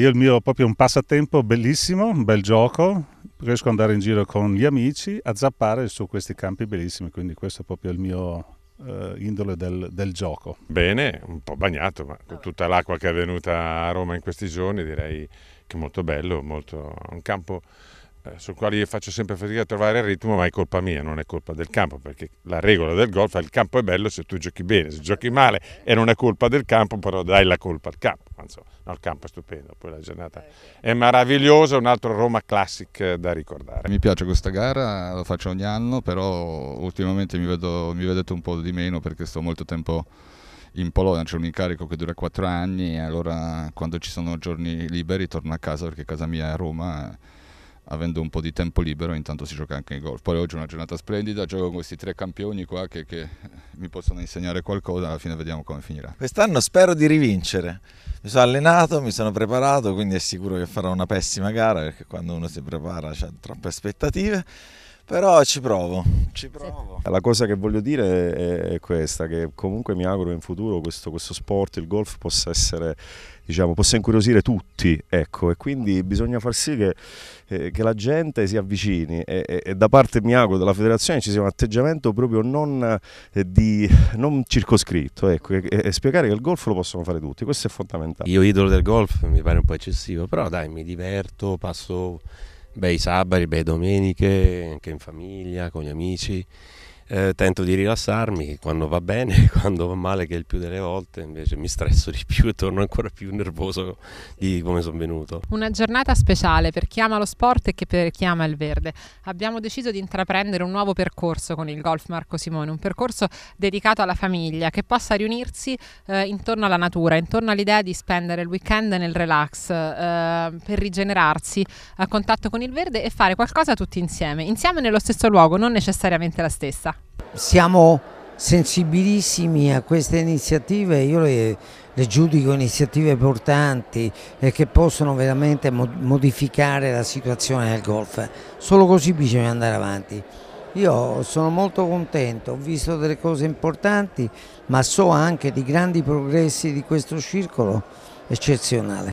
Io il mio proprio un passatempo bellissimo, un bel gioco, riesco ad andare in giro con gli amici a zappare su questi campi bellissimi, quindi questo è proprio il mio eh, indole del, del, gioco. Bene, un po' bagnato, ma con tutta l'acqua che è venuta a Roma in questi giorni direi che è molto bello, molto, un campo sul quale io faccio sempre fatica a trovare il ritmo, ma è colpa mia, non è colpa del campo, perché la regola del golf è il campo è bello se tu giochi bene, se giochi male e non è colpa del campo, però dai la colpa al campo. Insomma, no, il campo è stupendo, poi la giornata è meravigliosa, un altro Roma Classic eh, da ricordare. Mi piace questa gara, lo faccio ogni anno, però ultimamente mi, vedo, mi vedete un po' di meno perché sto molto tempo in Polonia c'è un incarico che dura 4 anni e allora quando ci sono giorni liberi torno a casa perché casa mia è a Roma avendo un po' di tempo libero intanto si gioca anche in golf. Poi oggi è una giornata splendida, gioco con questi tre campioni qua che, che mi possono insegnare qualcosa, alla fine vediamo come finirà. Quest'anno spero di rivincere, mi sono allenato, mi sono preparato, quindi è sicuro che farò una pessima gara perché quando uno si prepara c'è troppe aspettative però ci provo, ci provo. La cosa che voglio dire è questa, che comunque mi auguro in futuro questo, questo sport, il golf, possa essere, diciamo, possa incuriosire tutti, ecco, e quindi bisogna far sì che, eh, che la gente si avvicini e, e, e, da parte, mi auguro, della federazione ci sia un atteggiamento proprio non, eh, di, non circoscritto, ecco, e, e, spiegare che il golf lo possono fare tutti, questo è fondamentale. Io idolo del golf mi pare un po' eccessivo, però dai, mi diverto, passo bei sabati, bei domeniche, anche in famiglia, con gli amici eh, tento di rilassarmi quando va bene, quando va male, che il più delle volte invece mi stresso di più e torno ancora più nervoso di come sono venuto. Una giornata speciale per chi ama lo sport e che per chi ama il verde. Abbiamo deciso di intraprendere un nuovo percorso con il Golf Marco Simone, un percorso dedicato alla famiglia che possa riunirsi eh, intorno alla natura, intorno all'idea di spendere il weekend nel relax eh, per rigenerarsi a contatto con il verde e fare qualcosa tutti insieme, insieme nello stesso luogo, non necessariamente la stessa siamo sensibilissimi a queste iniziative, io le, le giudico iniziative importanti e che possono veramente modificare la situazione del golf. Solo così bisogna andare avanti. Io sono molto contento, ho visto delle cose importanti, ma so anche di grandi progressi di questo circolo eccezionale.